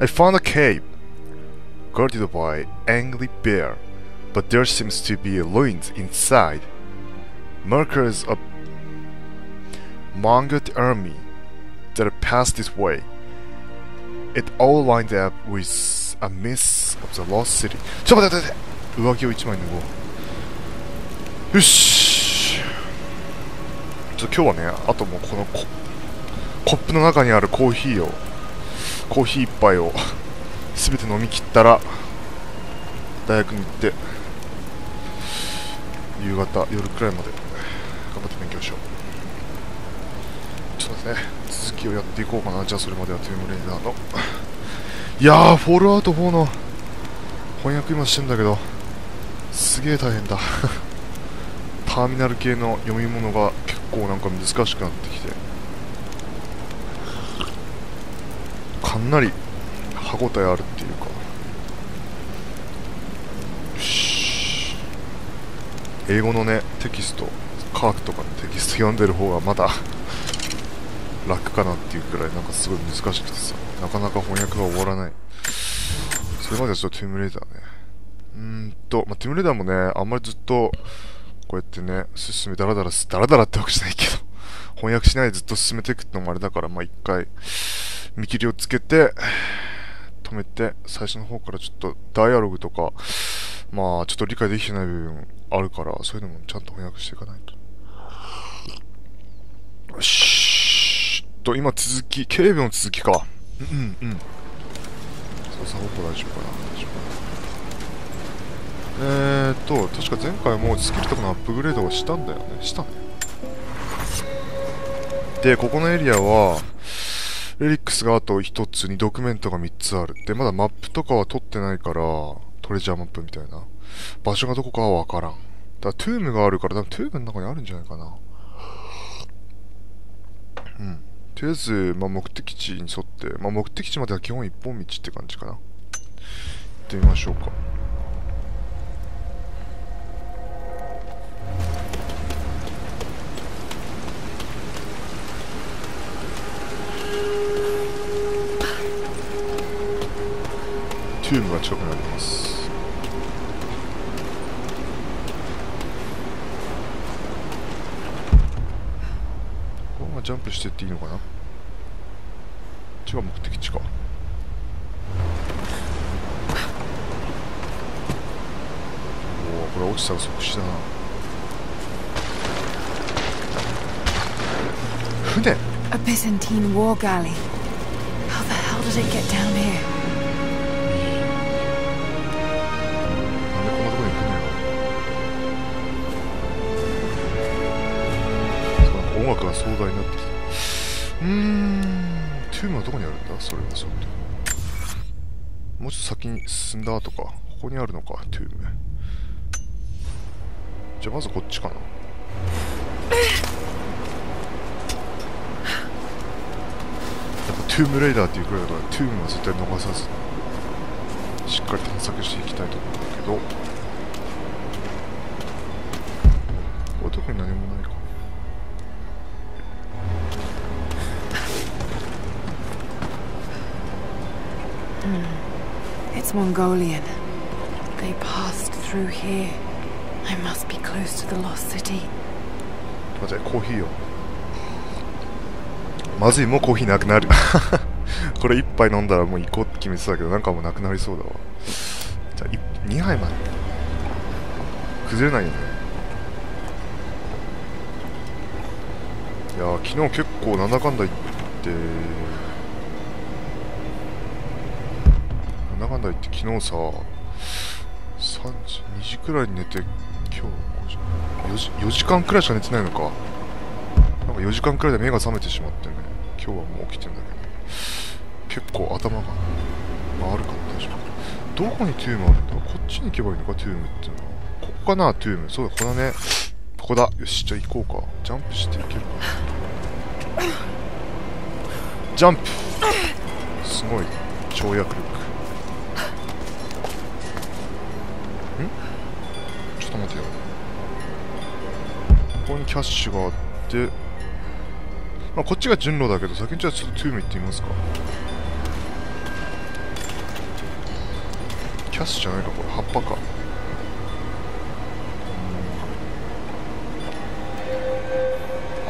I found a cave guarded by angry bear, but there seems to be ruins inside. Markers of Mongol army that passed this way. It all lined up with a miss of the lost city. ちょっと待って待って待って上着を一枚脱ごう。よし。ちょっと今日はね、あともうこのココップの中にあるコーヒーを、 コーヒー一杯を全て飲み切ったら、大学に行って、夕方、夜くらいまで頑張って勉強しよう。ちょっとね、続きをやっていこうかな。じゃあそれまではトゥームレイダーの。いやー、フォールアウト4の翻訳今してんだけど、すげえ大変だ。ターミナル系の読み物が結構なんか難しくなってきて。かなり歯応えあるっていうか。英語のねテキストカークとかのテキスト読んでる方がまだ 楽かなっていうくらいなんかすごい難しくてさ。なかなか翻訳が終わらない。それまではちょっとティムレーダーね。うーんと、まあ、ティムレーダーもねあんまりずっとこうやってね進めダラダラダラダラってわけじゃないけど翻訳しないでずっと進めていくってのもあれだからまあ一回見切りをつけて、止めて、最初の方からちょっとダイアログとか、まあちょっと理解できてない部分あるから、そういうのもちゃんと翻訳していかないと。よしと、今続き、警備の続きか。うんうんうん。操作方法大丈夫かな大丈夫かなえーと、確か前回もスキルとかのアップグレードをしたんだよね。したね。で、ここのエリアは、レリックスがあと1つにドキュメントが3つある。で、まだマップとかは取ってないから、トレジャーマップみたいな。場所がどこかはわからん。だからトゥームがあるから、多分トゥームの中にあるんじゃないかな。うん。とりあえず、まあ、目的地に沿って、まあ、目的地までは基本一本道って感じかな。行ってみましょうか。トゥームが近くにあります。このままジャンプしてっていいのかな？違う目的地か。おおこれ落ちたら即死だな。船。A Byzantine war galley. How the hell did it get down here? 音楽が壮大になってきた。うーん。トゥームはどこにあるんだ？それはそうと。もうちょっと先に進んだ後か。ここにあるのかトゥーム。じゃあまずこっちかな。やっぱトゥームレイダーっていうくらいだからトゥームは絶対逃さずしっかり探索していきたいと思うんだけど。It's Mongolian. They passed through here. I must be close to the lost city. 待ってコーヒーよまずいもうコーヒーなくなるこれ1杯飲んだらもう行こうって決めてたけどなんかもうなくなりそうだわじゃあ2杯まで崩れないよねいや昨日結構なんだかんだ言ってなんだかんだ言って昨日さ3時2時くらいに寝て今日4時 ,4 時間くらいしか寝てないのか。なんか4時間くらいで目が覚めてしまってね。今日はもう起きてるんだけど。結構頭が回るかも大丈夫どこにトゥームあるんだ？こっちに行けばいいのかトゥームっていうのは。ここかなトゥーム。そうだここだね。ここだ。よしじゃあ行こうか。ジャンプしていけるかジャンプ。すごい跳躍力んちょっと待てよここにキャッシュがあってまあこっちが順路だけど先にじゃあちょっとトゥーム行ってみますか。キャスじゃないかこれ葉っぱか。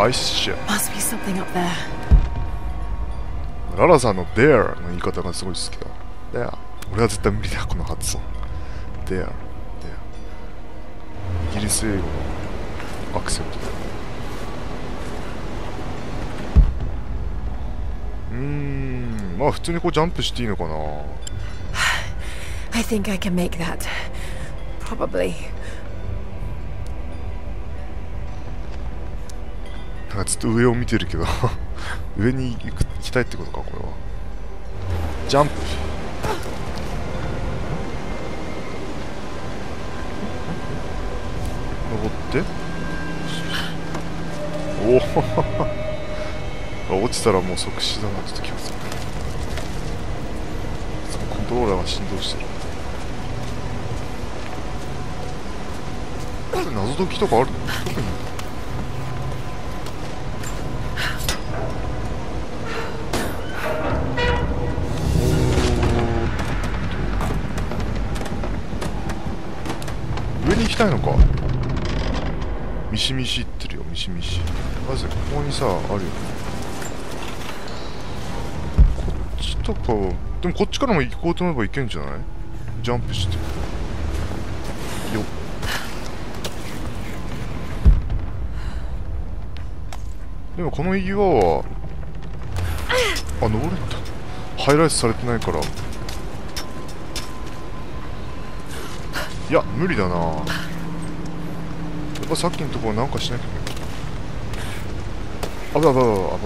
アイスシェ Must be something up there. ララさんの there の言い方がすごい好きだ。there 俺は絶対無理だこの発音。there there イギリス英語のアクセント。だうーん。まあ普通にこうジャンプしていいのかな。I think I can make that. Probably. なんかずっと上を見てるけど。上に行く行きたいってことかこれは。ジャンプ登っておお 落ちたらもう即死だなちょっと気をつけてコントローラーが振動してる。これ謎解きとかある？の特に上に行きたいのか。ミシミシってる。ミシミシ。まずここにさあるよ。ねこっちとかはでもこっちからも行こうと思えば行けんじゃない？ジャンプして。よっ。でもこの岩はあ登れた。ハイライトされてないから。いや無理だな。やっぱさっきのところなんかしなきゃいけない。あばばばばばば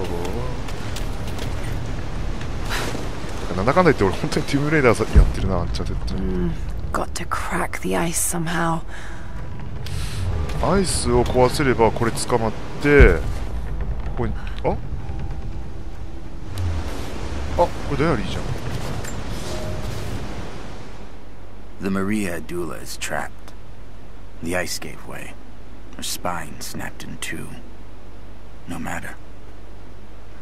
なんだかんだ言って俺本当にトゥームレイダーさやってるなアンチャーテッド Hmm. Got to crack the ice somehow. アイスを壊せればこれ捕まってここにああこれダイアリーじゃん The Maria Adula is trapped. The ice gave way. Her spine snapped in two. No matter.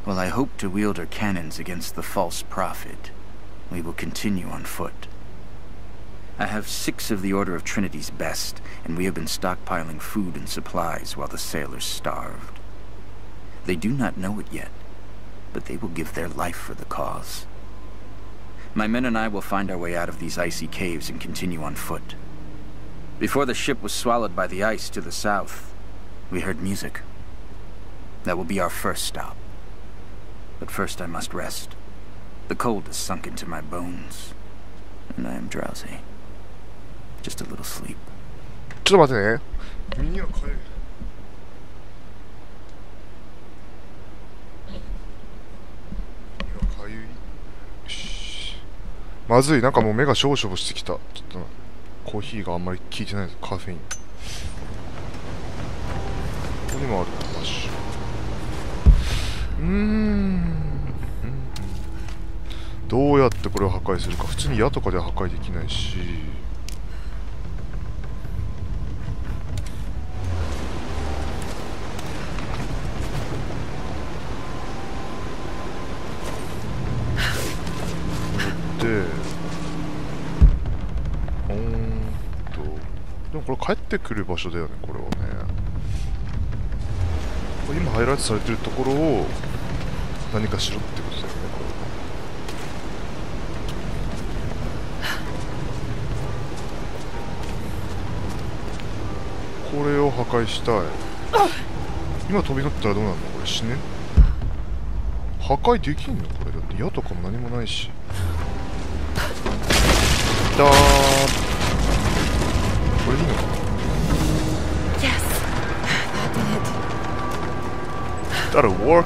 While I hope to wield her cannons against the false prophet, we will continue on foot. I have six of the Order of Trinity's best, and we have been stockpiling food and supplies while the sailors starved. They do not know it yet, but they will give their life for the cause. My men and I will find our way out of these icy caves and continue on foot. Before the ship was swallowed by the ice to the south, we heard music. That will be our first stop. But first I must rest. The cold has sunk into my bones, and I am drowsy. Just a little sleep. ちょっと待ってね耳がかゆい耳がかゆいよしまずいなんかもう目がしょぼしょぼしてきたちょっとコーヒーがあんまり効いてないぞカフェインここにもあるうん。どうやってこれを破壊するか。普通に矢とかでは破壊できないし。でうんと。でもこれ帰ってくる場所だよねこれはね。今ハイライトされてるところを何かしろってことだよね。これこれを破壊したい。今飛び乗ったらどうなるの？これ死ね？破壊できんの？これだって。矢とかも何もないし。だーこれいいのか？な Yes. That'll work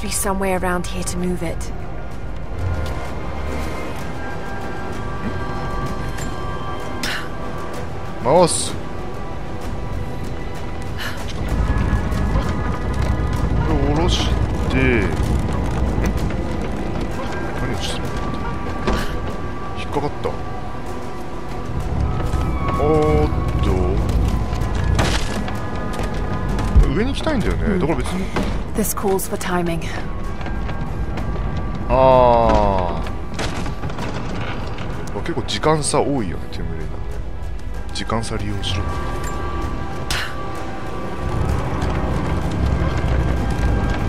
must be some way around here to move it. Vamos. 음. 너걸 왜 かこれすごいよねシュッでどうやってるのかちょっとわからないけどこっから上に行っておううーんどう That vessel. Must be some way around here to move it. 回すこれ下ろしてん何をしてる引っかかったおーっと上に行きたいんだよね、だから別に This calls for timing. ああ結構時間差多いよねテムレイなんで時間差利用しろ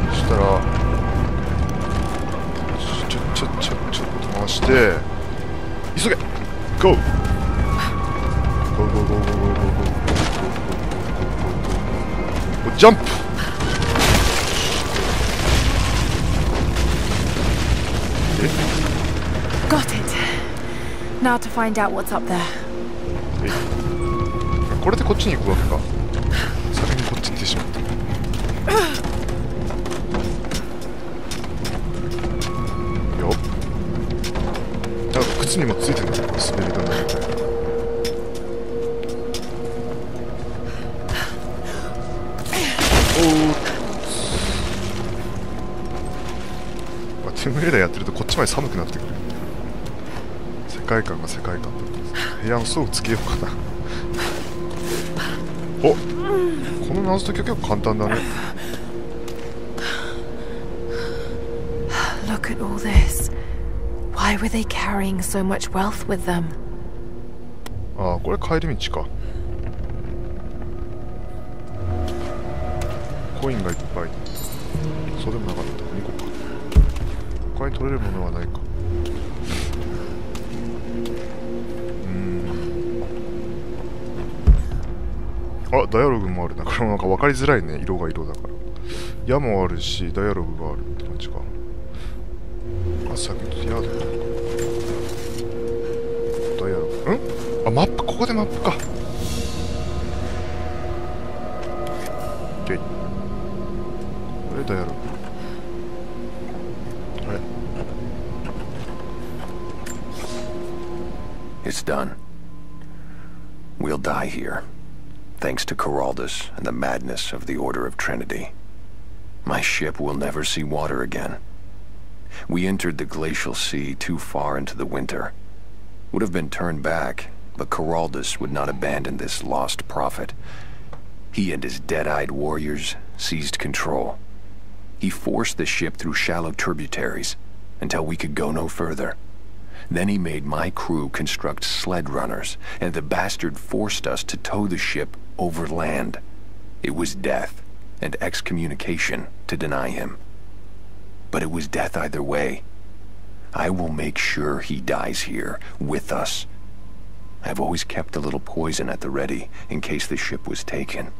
そしたらちょちょちょちょっと回して急げ GO! GO GO GO GO GO GO GO GO GO GO GO GO ジャンプ Got it. Now to find out what's up there. えいこれでこっちに行くわけか先にこっち行ってしまったよっなんか靴にもついてるんだ寒くなってくる。世界観が世界観だ部屋のストーブつけようかな。おこの謎解きは結構簡単だね。Look at all this. Why were they carrying so much wealth with them? ああこれ帰り道か。コインがいっぱいに取れるものはないか。うん。あダイアログもあるな。これもなんか分かりづらいね。色が色だから。矢もあるしダイアログがあるって感じか。あっ先に矢だダイアログ。うん？あマップ。ここでマップか。OK これダイアログ。It's done. We'll die here, thanks to Coraldus and the madness of the Order of Trinity. My ship will never see water again. We entered the glacial sea too far into the winter. Would have been turned back, but Coraldus would not abandon this lost prophet. He and his dead-eyed warriors seized control. He forced the ship through shallow tributaries until we could go no further. Then he made my crew construct sled runners, and the bastard forced us to tow the ship over land. It was death and excommunication to deny him. But it was death either way. I will make sure he dies here, with us. I've always kept a little poison at the ready in case the ship was taken.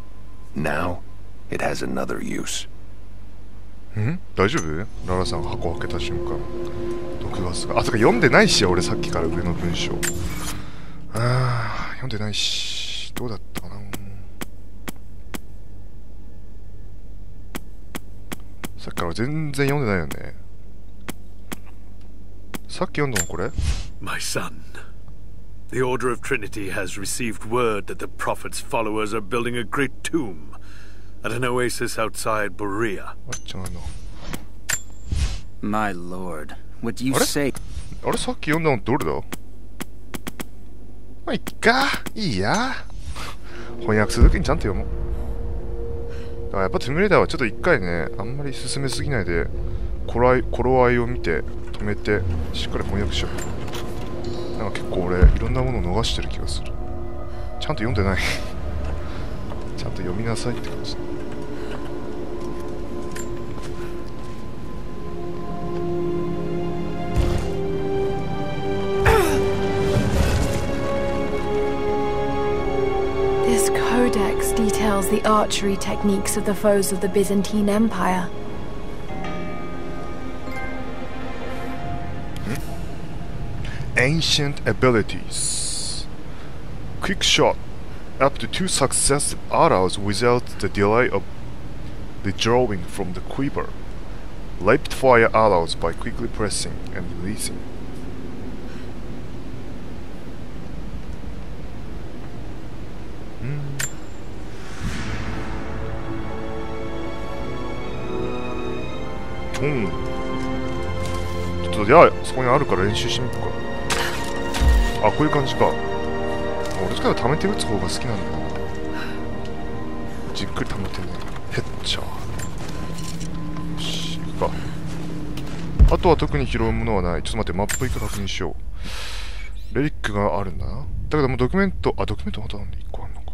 Now, it has another use. ん大丈夫ララさんが箱開けた瞬間毒ガスがあとか読んでないし俺さっきから上の文章あー読んでないしどうだったかなさっきから全然読んでないよねさっき読んだのこれ My son, the Order of Trinity has received word that the Prophet's followers are building a great tomb at an oasis outside Berea. My lord, what do you say? あれさっき読んだのどれだまあいっかいいや翻訳するときにちゃんと読もう。だからやっぱトゥームレーダーはちょっと一回ねあんまり進めすぎないで頃合い頃合いを見て止めてしっかり翻訳しよう。なんか結構俺いろんなものを逃してる気がする。ちゃんと読んでないちゃんと読みなさいって感じ This codex details the archery techniques of the foes of the Byzantine Empire. Ancient abilities. Quick shot. Up to two successive arrows without the delay of withdrawing from the quiver. Rapid fire arrows by quickly pressing and releasing. うんちょっとじゃあそこにあるから練習してみるかあこういう感じか 俺から貯めて打つ方が好きなんだな。じっくり貯めてね。ヘッチャー。よし行くか。あとは特に拾うものはない。ちょっと待ってマップ一回確認しよう。レリックがあるんだな。だけどもうドキュメントあドキュメントまた1個あるのか。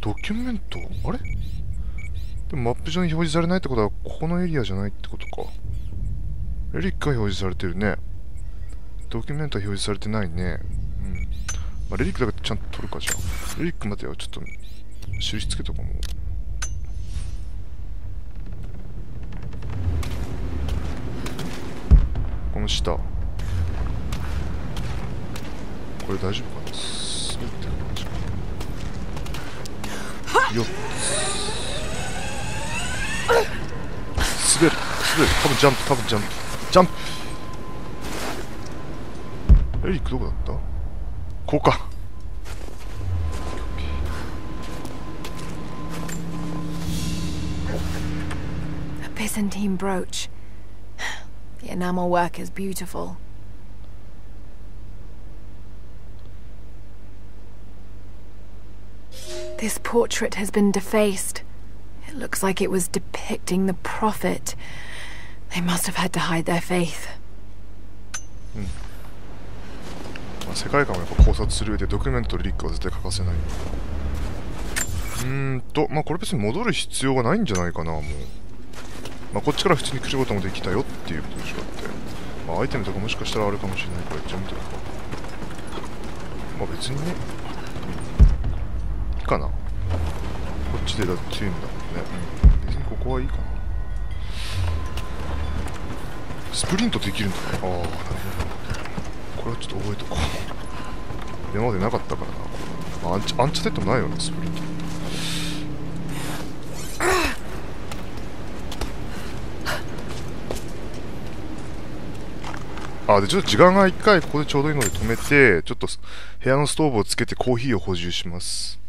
ドキュメント？あれ？でもマップ上に表示されないってことはここのエリアじゃないってことか。レリックが表示されてるね。ドキュメントは表示されてないね。まあ、レリックだけちゃんと取るかじゃあ。レリックまではちょっと印つけとこうも。この下。これ大丈夫かな？滑ってる感じ。よっ滑る滑る多分ジャンプ多分ジャンプジャンプレリックどこだった？こうか A Byzantine brooch. The enamel work is beautiful. This portrait has been defaced. It looks like it was depicting the Prophet. They must have had to hide their faith. まあ、世界観をやっぱ考察する上でドキュメントとリックは絶対欠かせない。うーんとまあこれ別に戻る必要がないんじゃないかなもう。まあこっちから普通に来ることもできたよっていうことでしょってまあアイテムとかもしかしたらあるかもしれないから一応見てるかまあ別にねいいかな。こっちでだっていうんだもんね、うん、別にここはいいかな。スプリントできるんだね。ああなるほど。これはちょっと覚えとこう。今までなかったからな、アンチアンチャーテッドもないよねスプリント。あでちょっと時間が1回ここでちょうどいいので止めてちょっと部屋のストーブをつけてコーヒーを補充します。